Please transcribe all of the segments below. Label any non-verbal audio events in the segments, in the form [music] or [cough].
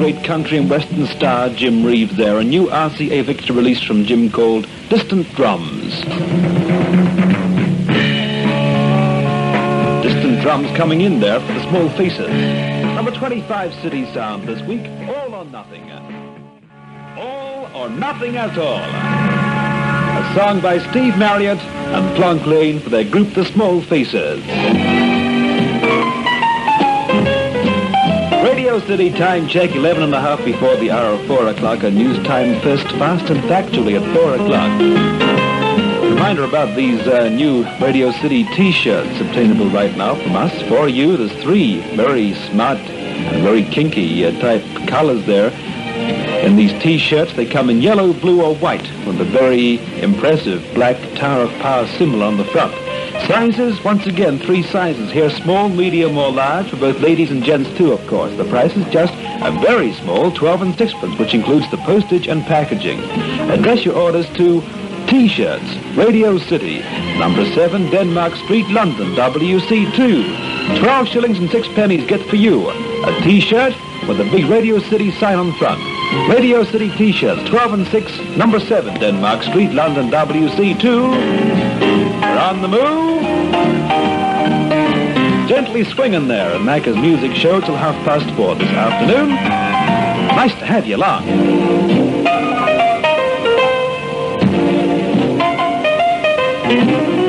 great country and western star Jim Reeves there, a new RCA Victor release from Jim called Distant Drums. Distant drums coming in there for the small faces. Number 25 City Sound this week, All or Nothing. All or Nothing at All. A song by Steve Marriott and Plonk Lane for their group The Small Faces. Radio City time check, 11 and a half before the hour of 4 o'clock. A news time first, fast and factually at 4 o'clock. Reminder about these uh, new Radio City T-shirts obtainable right now from us. For you, there's three very smart and very kinky uh, type colors there. In these T-shirts, they come in yellow, blue, or white with a very impressive black Tower of Power symbol on the front. Sizes, once again, three sizes here, small, medium, or large, for both ladies and gents too, of course. The price is just a very small 12 and sixpence, which includes the postage and packaging. Address your orders to T-shirts, Radio City, number 7, Denmark Street, London, WC2. 12 shillings and 6 pennies get for you a T-shirt with a big Radio City sign on front. Radio City T-shirts, 12 and 6, number 7, Denmark Street, London, WC2. We're on the move. Gently swinging there at Macker's music show till half past four this afternoon. Nice to have you along. Oh,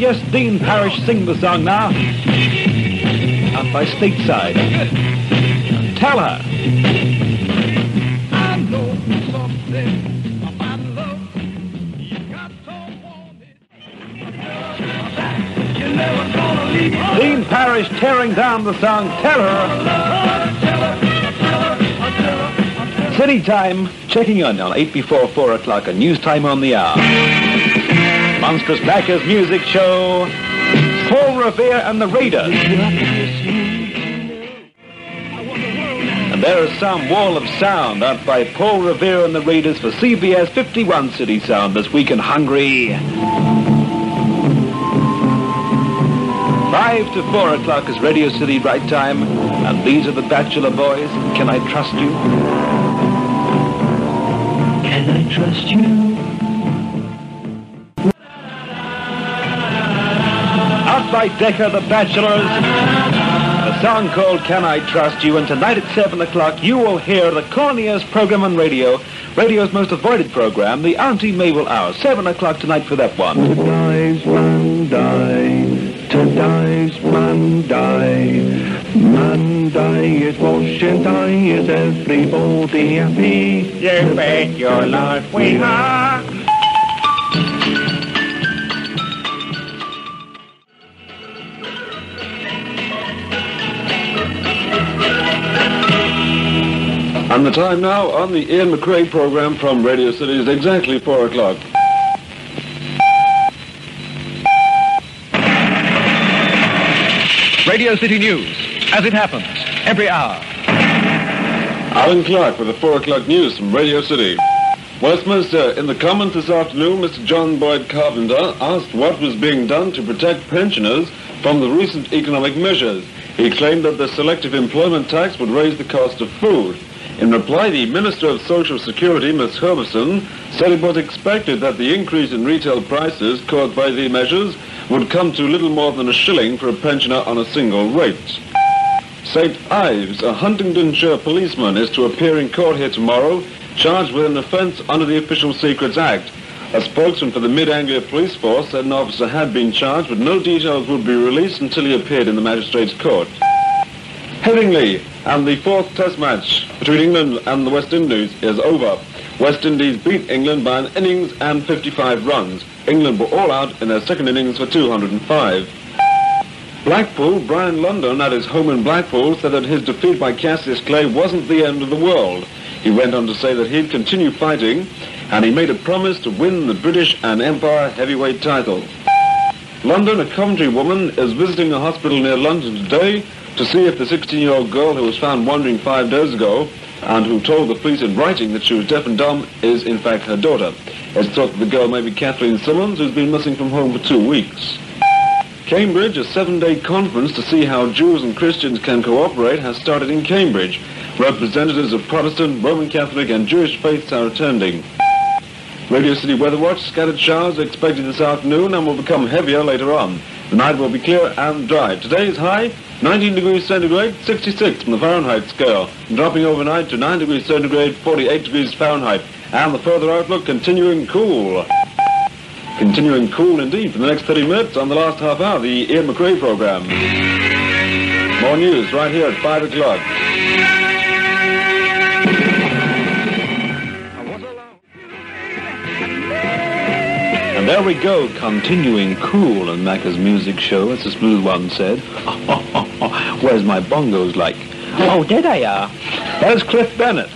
yes, Dean Parrish sing the song now. Up by stateside. Tell her. I know something about love. You got to want it. You're never gonna leave her. Dean Parrish tearing down the song Tell Her. City time, checking in on 8 before 4 o'clock, a news time on the hour. Monstrous Macker's music show. Paul Revere and the Raiders. And there is some wall of sound out by Paul Revere and the Raiders for CBS 51 City Sound this week in Hungry. Five to four o'clock is Radio City right time, and these are the Bachelor Boys. Can I trust you? Can I trust you? Out by Decca, the Bachelors. A song called Can I Trust You? And tonight at 7 o'clock, you will hear the corniest program on radio, radio's most avoided program, the Auntie Mabel Hour. 7 o'clock tonight for that one. Today's Monday, today's Monday. Monday is washing day, is everybody happy? You bet your life we are. And the time now on the Ian Macrae program from Radio City is exactly 4 o'clock. Radio City News, as it happens, every hour. Alan Clark with the 4 o'clock news from Radio City. Westminster, in the Commons this afternoon, Mr. John Boyd Carpenter asked what was being done to protect pensioners from the recent economic measures. He claimed that the selective employment tax would raise the cost of food. In reply, the Minister of Social Security, Ms. Herbison, said it was expected that the increase in retail prices caused by the measures would come to little more than a shilling for a pensioner on a single rate. St. Ives, a Huntingdonshire policeman, is to appear in court here tomorrow, charged with an offence under the Official Secrets Act. A spokesman for the Mid-Anglia Police Force said an officer had been charged, but no details would be released until he appeared in the magistrate's court. Headingley and the fourth test match between England and the West Indies is over. West Indies beat England by an innings and 55 runs. England were all out in their second innings for 205. Blackpool, Brian London at his home in Blackpool said that his defeat by Cassius Clay wasn't the end of the world. He went on to say that he'd continue fighting. and he made a promise to win the British and Empire heavyweight title. London, a Coventry woman, is visiting a hospital near London today to see if the 16-year-old girl who was found wandering five days ago and who told the police in writing that she was deaf and dumb is in fact her daughter. It's thought the girl may be Kathleen Simmons, who's been missing from home for two weeks. Cambridge, a seven-day conference to see how Jews and Christians can cooperate, has started in Cambridge. Representatives of Protestant, Roman Catholic and Jewish faiths are attending. Radio City Weather Watch, scattered showers are expected this afternoon and will become heavier later on. The night will be clear and dry. Today's high, 19 degrees centigrade, 66 from the Fahrenheit scale, dropping overnight to 9 degrees centigrade, 48 degrees Fahrenheit. And the further outlook continuing cool. Continuing cool indeed for the next 30 minutes on the last half hour, the Ian Macrae program. More news right here at 5 o'clock. And there we go, continuing cool on Macker's music show, as the smooth one said. [laughs] [laughs] Where's my bongos like? Oh, there they are. There's Cliff Bennett.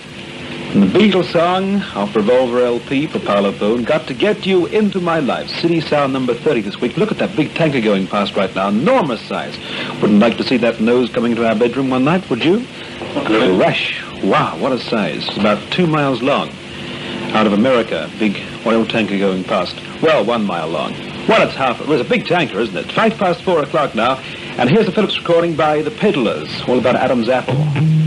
And the Beatles song off Revolver LP for Parlophone, Got to Get You Into My Life. City Sound number 30 this week. Look at that big tanker going past right now. Enormous size. Wouldn't like to see that nose coming into our bedroom one night, would you? Rush. Wow, what a size. It's about two miles long. Out of America, big oil tanker going past. Well, one mile long. Well, it's half. It was a big tanker, isn't it? Five past four o'clock now. And here's the Philips recording by the Peddlers, all about Adam's apple.